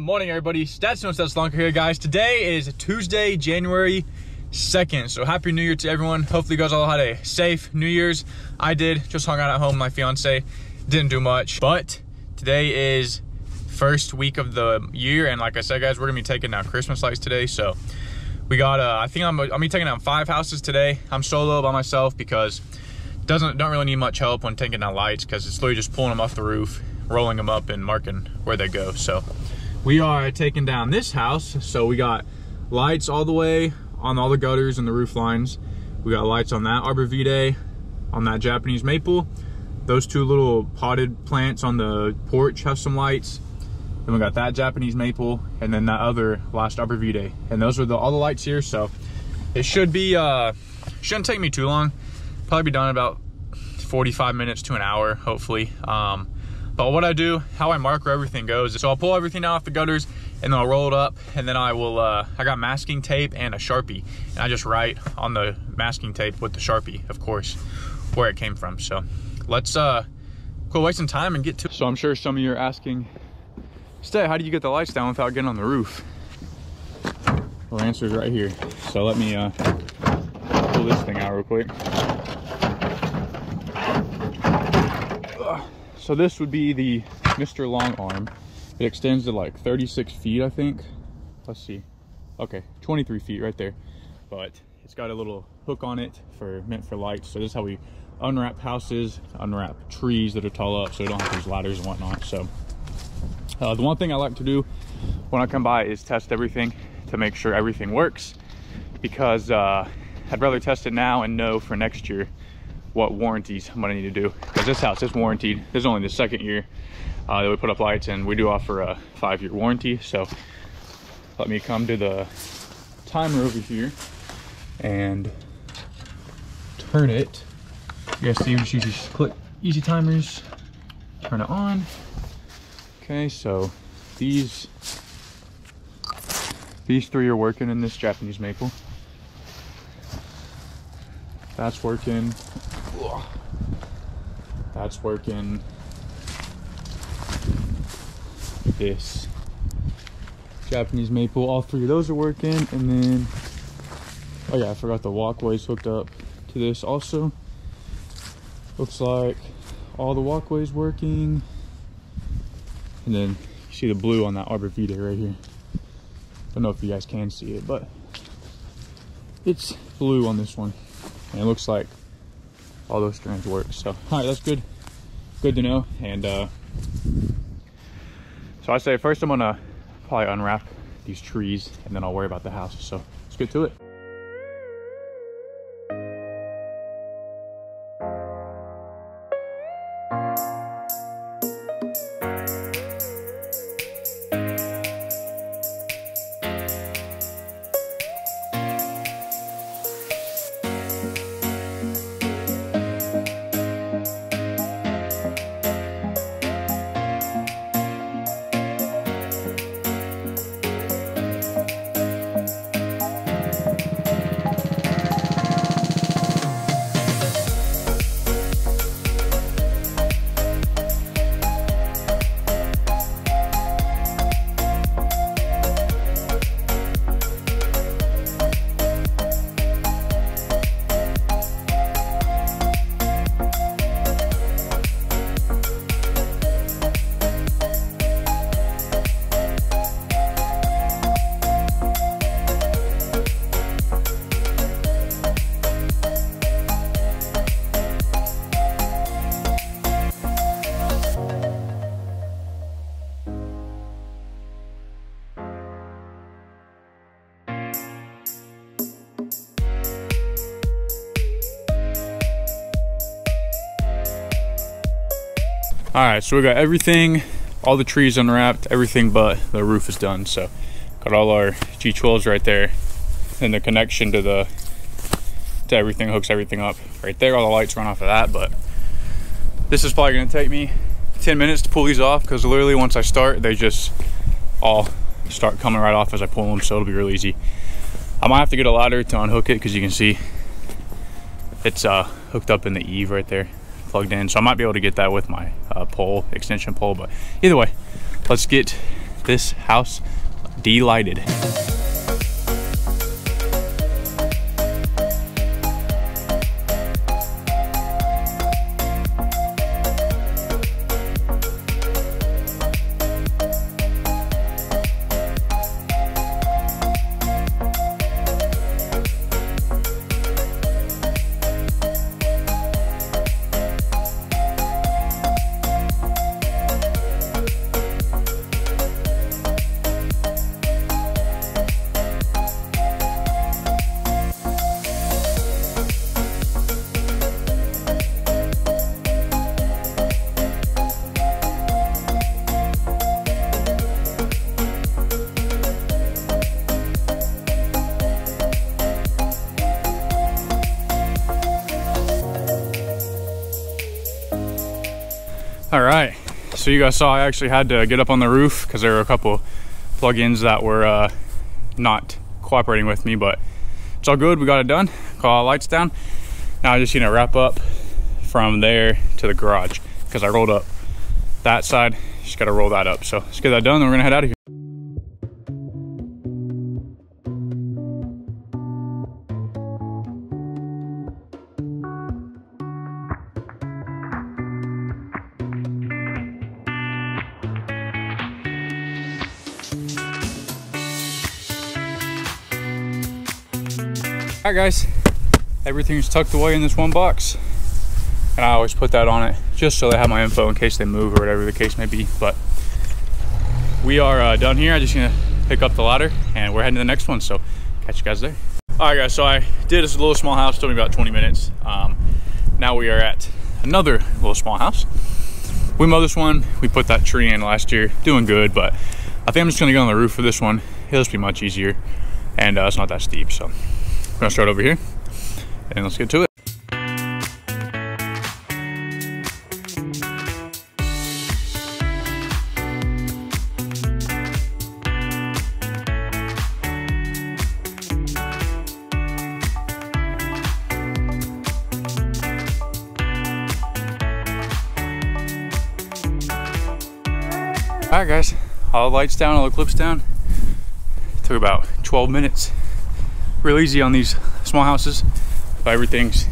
Morning, everybody. Stats No Stet's Lawn Care here, guys. Today is Tuesday, January 2nd. So happy New Year to everyone. Hopefully you guys all had a safe New Year's. I did. Just hung out at home. My fiance didn't do much. But today is first week of the year. And like I said, guys, we're to be taking down Christmas lights today. So we got, uh, I think I'm, I'm be taking down five houses today. I'm solo by myself because doesn't don't really need much help when taking down lights because it's literally just pulling them off the roof, rolling them up and marking where they go. So we are taking down this house. So we got lights all the way on all the gutters and the roof lines. We got lights on that arbor vitae, on that Japanese maple. Those two little potted plants on the porch have some lights. Then we got that Japanese maple and then that other last arbor vitae. And those are the, all the lights here. So it should be, uh, shouldn't take me too long. Probably be done in about 45 minutes to an hour, hopefully. Um, but what I do, how I mark where everything goes, so I'll pull everything off the gutters and then I'll roll it up and then I will, uh, I got masking tape and a Sharpie and I just write on the masking tape with the Sharpie, of course, where it came from. So let's uh, quit wasting time and get to So I'm sure some of you are asking, Stet, how do you get the lights down without getting on the roof? Well, the answer is right here. So let me uh, pull this thing out real quick. So this would be the Mr. Long Arm. It extends to like 36 feet, I think. Let's see. Okay, 23 feet right there. But it's got a little hook on it for meant for lights. So this is how we unwrap houses, unwrap trees that are tall up so we don't have these ladders and whatnot. So uh, the one thing I like to do when I come by is test everything to make sure everything works because uh, I'd rather test it now and know for next year what warranties I'm gonna need to do because this house is warranted. This is only the second year uh, that we put up lights and we do offer a five-year warranty. So let me come to the timer over here and turn it. You guys see, just use click easy timers, turn it on. Okay, so these these three are working in this Japanese maple. That's working. That's working. This Japanese maple, all three of those are working. And then, oh yeah, I forgot the walkways hooked up to this also. Looks like all the walkways working. And then you see the blue on that Arbor Vitae right here. I don't know if you guys can see it, but it's blue on this one. And it looks like all those strands work. So, all right, that's good. Good to know. And uh, so I say first I'm gonna probably unwrap these trees and then I'll worry about the house. So let's get to it. All right, so we got everything, all the trees unwrapped, everything but the roof is done. So got all our G12s right there and the connection to the, to everything, hooks everything up right there. All the lights run off of that, but this is probably gonna take me 10 minutes to pull these off because literally once I start, they just all start coming right off as I pull them. So it'll be real easy. I might have to get a ladder to unhook it because you can see it's uh, hooked up in the eave right there plugged in. So I might be able to get that with my uh, pole, extension pole. But either way, let's get this house delighted. You guys saw I actually had to get up on the roof because there were a couple plugins that were uh, not cooperating with me, but it's all good. We got it done. Got all the lights down. Now I'm just gonna wrap up from there to the garage because I rolled up that side. Just gotta roll that up. So let's get that done. Then we're gonna head out of here. All right guys, everything's tucked away in this one box. And I always put that on it just so they have my info in case they move or whatever the case may be. But we are uh, done here. I'm just gonna pick up the ladder and we're heading to the next one. So catch you guys there. All right guys, so I did this little small house, took me about 20 minutes. Um, now we are at another little small house. We mowed this one, we put that tree in last year, doing good, but I think I'm just gonna go on the roof for this one. It'll just be much easier and uh, it's not that steep, so we're gonna start over here and let's get to it. All right guys, all the lights down, all the clips down. Took about 12 minutes real easy on these small houses. Everything's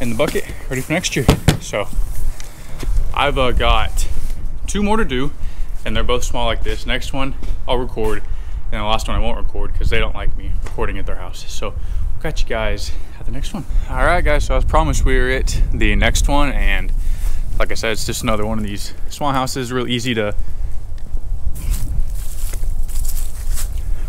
in the bucket ready for next year. So i've uh, got two more to do and they're both small like this. Next one i'll record and the last one i won't record because they don't like me recording at their house. So we'll catch you guys at the next one. All right guys so as promised we're at the next one and like i said it's just another one of these small houses real easy to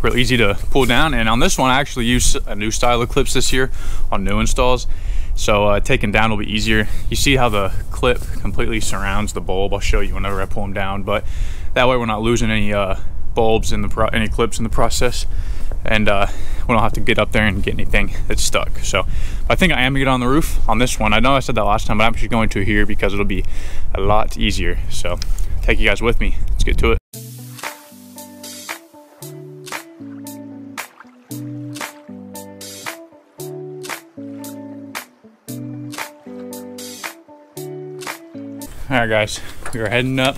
real easy to pull down. And on this one, I actually use a new style of clips this year on new installs. So uh, taking down will be easier. You see how the clip completely surrounds the bulb. I'll show you whenever I pull them down, but that way we're not losing any uh, bulbs in the any clips in the process. And uh, we don't have to get up there and get anything that's stuck. So I think I am gonna get on the roof on this one. I know I said that last time, but I'm actually going to here because it'll be a lot easier. So take you guys with me. Let's get to it. All right, guys, we are heading up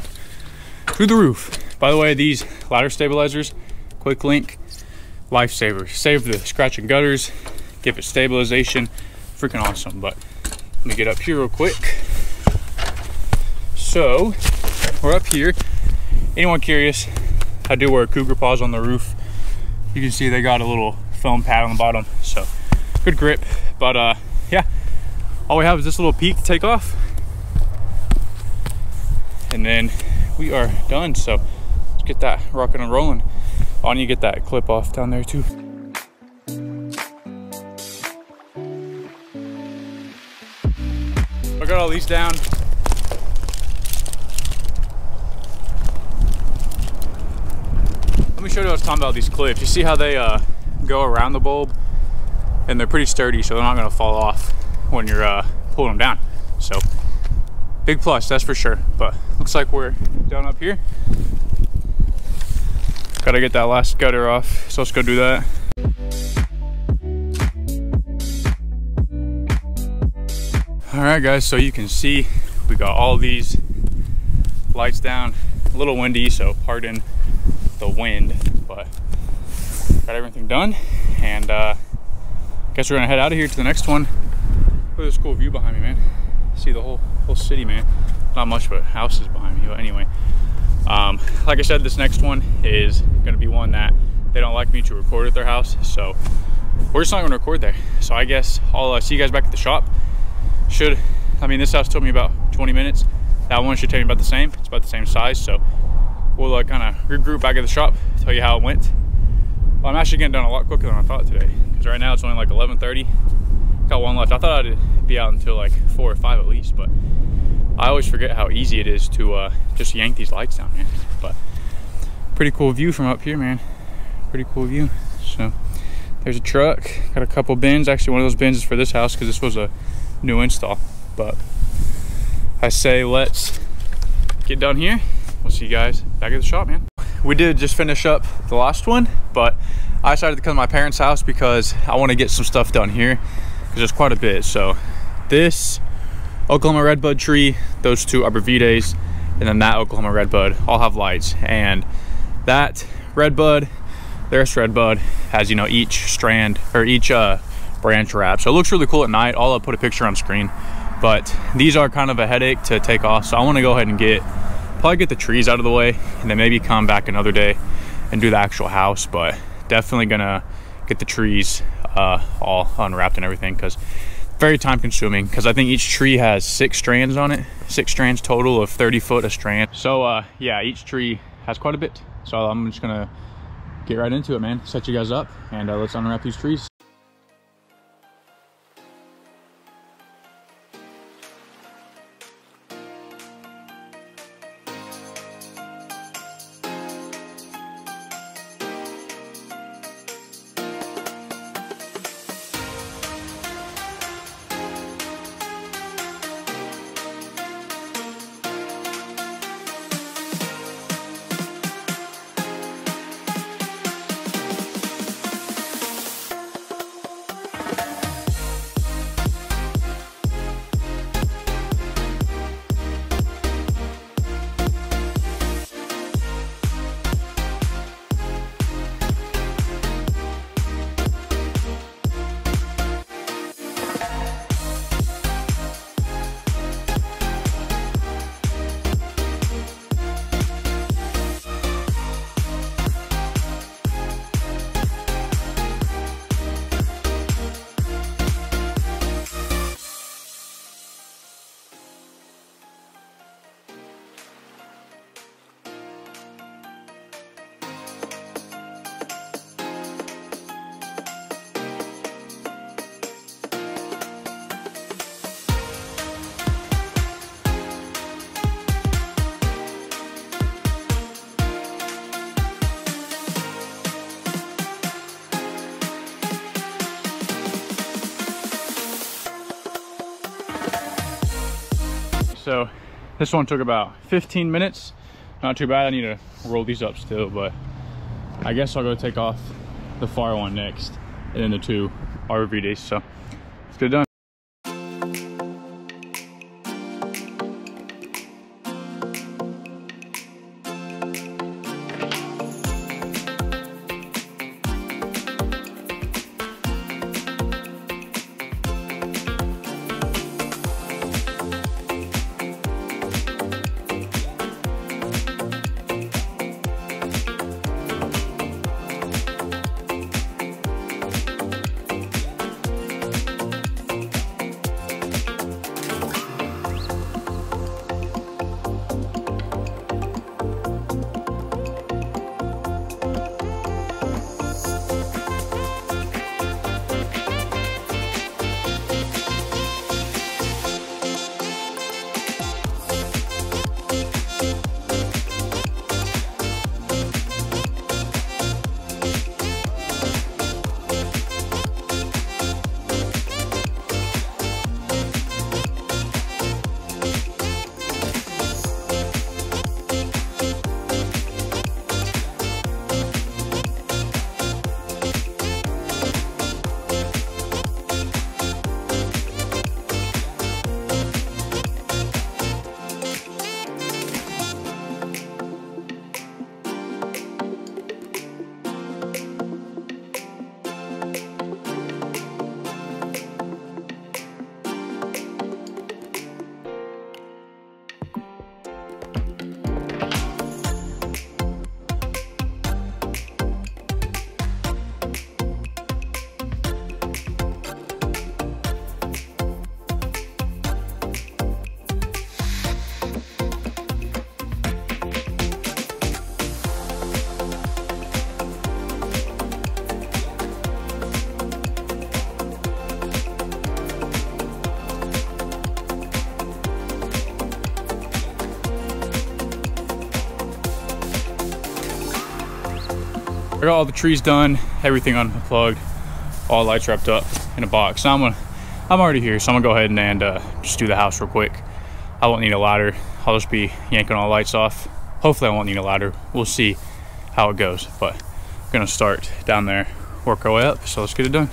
to the roof. By the way, these ladder stabilizers, quick link, lifesaver. Save the scratch and gutters, give it stabilization, freaking awesome. But let me get up here real quick. So, we're up here. Anyone curious, I do wear cougar paws on the roof. You can see they got a little foam pad on the bottom, so good grip. But uh, yeah, all we have is this little peak to take off and then we are done. So let's get that rocking and rolling. Need to get that clip off down there too. I got all these down. Let me show you what I was talking about these clips. You see how they uh, go around the bulb? And they're pretty sturdy, so they're not gonna fall off when you're uh, pulling them down. So big plus, that's for sure. But looks like we're down up here. Gotta get that last gutter off, so let's go do that. All right guys, so you can see we got all these lights down. a little windy, so pardon the wind, but got everything done. And uh, guess we're gonna head out of here to the next one. Look at this cool view behind me, man. See the whole whole city, man. Not much, but houses behind me. But anyway, um, like I said, this next one is gonna be one that they don't like me to record at their house, so we're just not gonna record there. So I guess I'll uh, see you guys back at the shop. Should, I mean, this house took me about 20 minutes. That one should take me about the same. It's about the same size, so we'll uh, kind of regroup back at the shop, tell you how it went. Well, I'm actually getting done a lot quicker than I thought today, because right now it's only like 11.30. Got one left. I thought I'd be out until like four or five at least, but I always forget how easy it is to uh, just yank these lights down, man. But pretty cool view from up here, man. Pretty cool view. So there's a truck, got a couple bins. Actually, one of those bins is for this house because this was a new install. But I say let's get done here. We'll see you guys back at the shop, man. We did just finish up the last one, but I decided to come to my parents' house because I want to get some stuff done here because there's quite a bit. So this Oklahoma redbud tree, those two arborvitaes, and then that Oklahoma redbud all have lights. And that redbud, there's redbud, has you know each strand or each uh, branch wrap. So it looks really cool at night. I'll put a picture on screen. But these are kind of a headache to take off. So I want to go ahead and get probably get the trees out of the way and then maybe come back another day and do the actual house. But definitely gonna get the trees uh, all unwrapped and everything because very time consuming because I think each tree has six strands on it, six strands total of 30 foot a strand. So uh, yeah, each tree has quite a bit. So I'm just gonna get right into it, man. Set you guys up and uh, let's unwrap these trees. So this one took about 15 minutes. Not too bad. I need to roll these up still, but I guess I'll go take off the far one next and then the two RVDs. So let's get it done. I got all the trees done, everything unplugged, all lights wrapped up in a box. Now I'm gonna, I'm already here, so I'm gonna go ahead and, and uh, just do the house real quick. I won't need a ladder. I'll just be yanking all the lights off. Hopefully I won't need a ladder. We'll see how it goes, but I'm gonna start down there, work our way up. So let's get it done.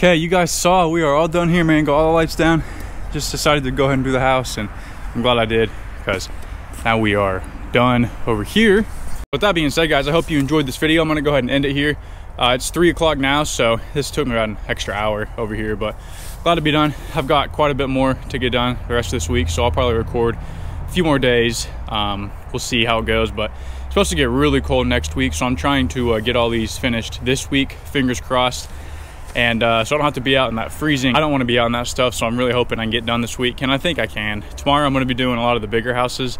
Okay, you guys saw we are all done here, man. Got all the lights down. Just decided to go ahead and do the house, and I'm glad I did because now we are done over here. With that being said, guys, I hope you enjoyed this video. I'm gonna go ahead and end it here. Uh, it's three o'clock now, so this took me about an extra hour over here, but glad to be done. I've got quite a bit more to get done the rest of this week, so I'll probably record a few more days. Um, we'll see how it goes, but it's supposed to get really cold next week, so I'm trying to uh, get all these finished this week, fingers crossed and uh, so I don't have to be out in that freezing. I don't want to be out in that stuff, so I'm really hoping I can get done this week, and I think I can. Tomorrow I'm going to be doing a lot of the bigger houses,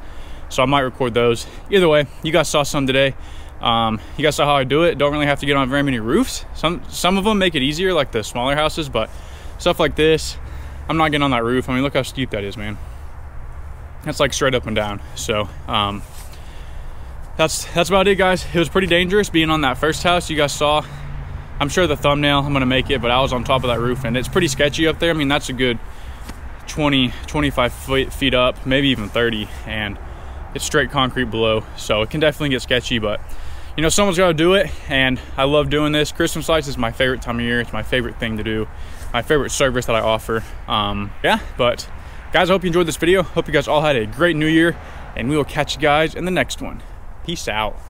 so I might record those. Either way, you guys saw some today. Um, you guys saw how I do it. Don't really have to get on very many roofs. Some some of them make it easier, like the smaller houses, but stuff like this, I'm not getting on that roof. I mean, look how steep that is, man. That's like straight up and down. So um, that's that's about it, guys. It was pretty dangerous being on that first house. You guys saw I'm sure the thumbnail, I'm gonna make it, but I was on top of that roof and it's pretty sketchy up there. I mean, that's a good 20, 25 feet, feet up, maybe even 30, and it's straight concrete below. So it can definitely get sketchy, but you know, someone's gotta do it, and I love doing this. Christmas lights is my favorite time of year. It's my favorite thing to do, my favorite service that I offer. Um, yeah, but guys, I hope you enjoyed this video. Hope you guys all had a great new year, and we will catch you guys in the next one. Peace out.